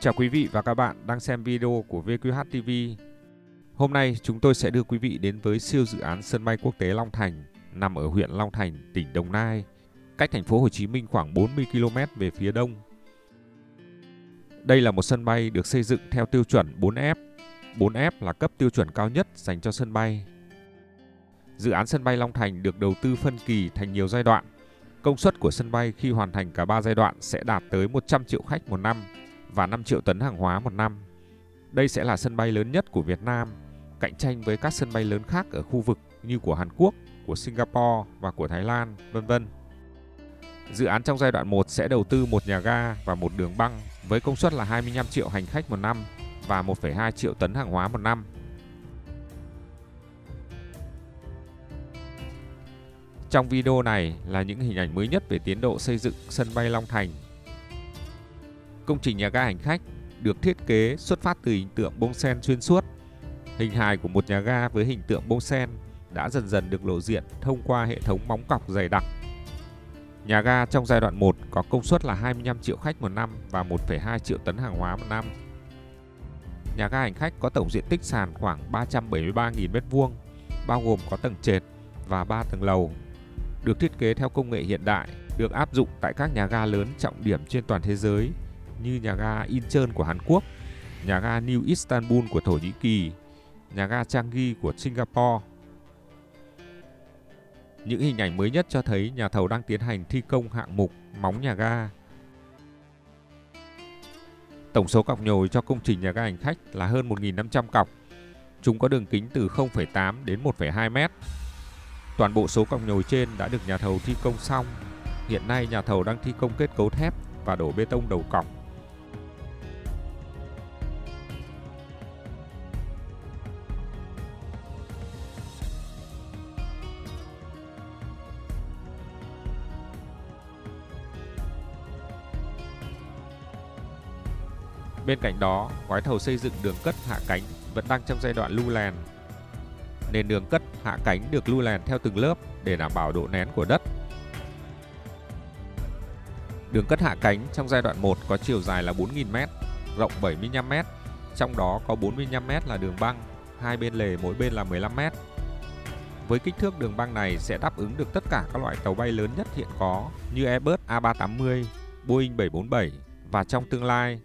Chào quý vị và các bạn đang xem video của VQH TV. Hôm nay chúng tôi sẽ đưa quý vị đến với siêu dự án sân bay quốc tế Long Thành nằm ở huyện Long Thành, tỉnh Đồng Nai, cách thành phố Hồ Chí Minh khoảng 40 km về phía đông. Đây là một sân bay được xây dựng theo tiêu chuẩn 4F. 4F là cấp tiêu chuẩn cao nhất dành cho sân bay. Dự án sân bay Long Thành được đầu tư phân kỳ thành nhiều giai đoạn. Công suất của sân bay khi hoàn thành cả 3 giai đoạn sẽ đạt tới 100 triệu khách một năm và 5 triệu tấn hàng hóa một năm. Đây sẽ là sân bay lớn nhất của Việt Nam, cạnh tranh với các sân bay lớn khác ở khu vực như của Hàn Quốc, của Singapore và của Thái Lan, vân vân. Dự án trong giai đoạn 1 sẽ đầu tư một nhà ga và một đường băng với công suất là 25 triệu hành khách một năm và 1,2 triệu tấn hàng hóa một năm. Trong video này là những hình ảnh mới nhất về tiến độ xây dựng sân bay Long Thành Công trình nhà ga hành khách được thiết kế xuất phát từ hình tượng bông sen xuyên suốt. Hình hài của một nhà ga với hình tượng bông sen đã dần dần được lộ diện thông qua hệ thống móng cọc dày đặc. Nhà ga trong giai đoạn 1 có công suất là 25 triệu khách một năm và 1,2 triệu tấn hàng hóa một năm. Nhà ga hành khách có tổng diện tích sàn khoảng 373.000 m2, bao gồm có tầng trệt và 3 tầng lầu. Được thiết kế theo công nghệ hiện đại, được áp dụng tại các nhà ga lớn trọng điểm trên toàn thế giới như nhà ga Incheon của Hàn Quốc, nhà ga New Istanbul của Thổ Nhĩ Kỳ, nhà ga Changi của Singapore. Những hình ảnh mới nhất cho thấy nhà thầu đang tiến hành thi công hạng mục móng nhà ga. Tổng số cọc nhồi cho công trình nhà ga hành khách là hơn 1.500 cọc. Chúng có đường kính từ 0,8 đến 1,2 mét. Toàn bộ số cọc nhồi trên đã được nhà thầu thi công xong. Hiện nay nhà thầu đang thi công kết cấu thép và đổ bê tông đầu cọc. Bên cạnh đó, gói thầu xây dựng đường cất hạ cánh vẫn đang trong giai đoạn lưu lèn. Nền đường cất hạ cánh được lưu lèn theo từng lớp để đảm bảo độ nén của đất. Đường cất hạ cánh trong giai đoạn 1 có chiều dài là 4.000m, rộng 75m, trong đó có 45m là đường băng, hai bên lề mỗi bên là 15m. Với kích thước đường băng này sẽ đáp ứng được tất cả các loại tàu bay lớn nhất hiện có như Airbus A380, Boeing 747 và trong tương lai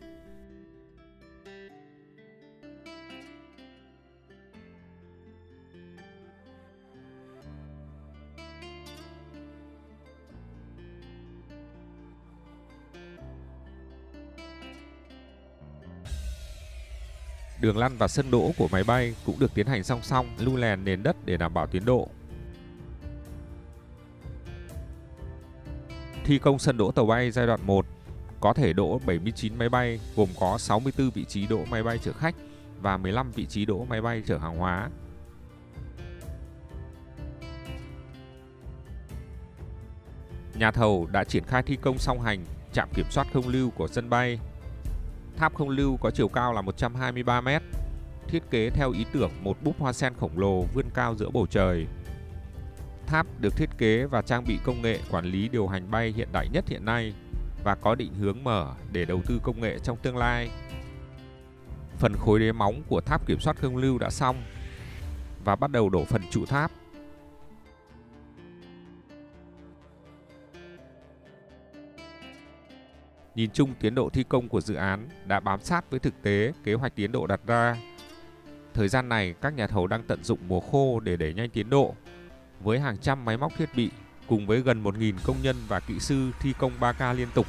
Đường lăn và sân đỗ của máy bay cũng được tiến hành song song, lưu lèn nền đất để đảm bảo tiến độ. Thi công sân đỗ tàu bay giai đoạn 1 có thể đỗ 79 máy bay, gồm có 64 vị trí đỗ máy bay chở khách và 15 vị trí đỗ máy bay chở hàng hóa. Nhà thầu đã triển khai thi công song hành, trạm kiểm soát không lưu của sân bay Tháp không lưu có chiều cao là 123 m, thiết kế theo ý tưởng một búp hoa sen khổng lồ vươn cao giữa bầu trời. Tháp được thiết kế và trang bị công nghệ quản lý điều hành bay hiện đại nhất hiện nay và có định hướng mở để đầu tư công nghệ trong tương lai. Phần khối đế móng của tháp kiểm soát không lưu đã xong và bắt đầu đổ phần trụ tháp. Nhìn chung tiến độ thi công của dự án đã bám sát với thực tế kế hoạch tiến độ đặt ra. Thời gian này, các nhà thầu đang tận dụng mùa khô để đẩy nhanh tiến độ, với hàng trăm máy móc thiết bị cùng với gần 1.000 công nhân và kỹ sư thi công 3K liên tục.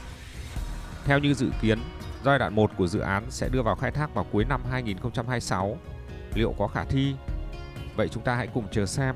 Theo như dự kiến, giai đoạn 1 của dự án sẽ đưa vào khai thác vào cuối năm 2026. Liệu có khả thi? Vậy chúng ta hãy cùng chờ xem